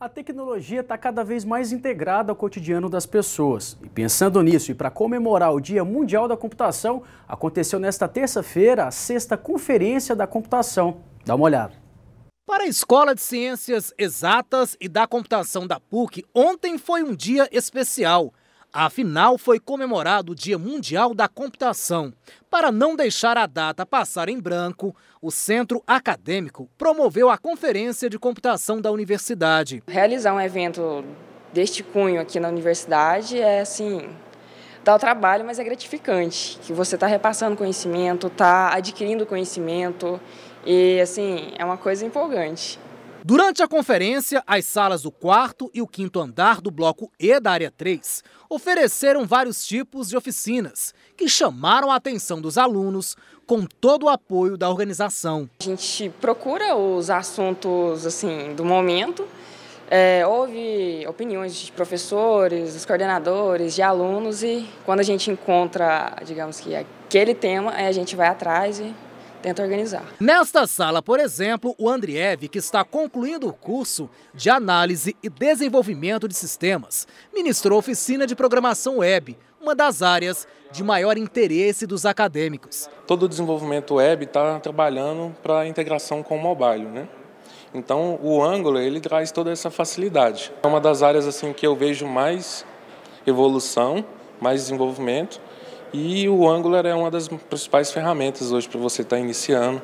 A tecnologia está cada vez mais integrada ao cotidiano das pessoas. E pensando nisso, e para comemorar o Dia Mundial da Computação, aconteceu nesta terça-feira a sexta Conferência da Computação. Dá uma olhada. Para a Escola de Ciências Exatas e da Computação da PUC, ontem foi um dia especial. Afinal, foi comemorado o Dia Mundial da Computação. Para não deixar a data passar em branco, o Centro Acadêmico promoveu a Conferência de Computação da Universidade. Realizar um evento deste cunho aqui na universidade é assim. Dá o trabalho, mas é gratificante. Que você está repassando conhecimento, está adquirindo conhecimento e assim é uma coisa empolgante. Durante a conferência, as salas do quarto e o quinto andar do bloco E da área 3 ofereceram vários tipos de oficinas que chamaram a atenção dos alunos com todo o apoio da organização. A gente procura os assuntos assim do momento. É, houve opiniões de professores, dos coordenadores, de alunos e quando a gente encontra, digamos que aquele tema, a gente vai atrás e tenta organizar. Nesta sala, por exemplo, o Andriev, que está concluindo o curso de análise e desenvolvimento de sistemas, ministrou oficina de programação web, uma das áreas de maior interesse dos acadêmicos. Todo o desenvolvimento web está trabalhando para a integração com o mobile, né? Então, o Angular ele traz toda essa facilidade. É uma das áreas assim que eu vejo mais evolução, mais desenvolvimento e o Angular é uma das principais ferramentas hoje para você estar tá iniciando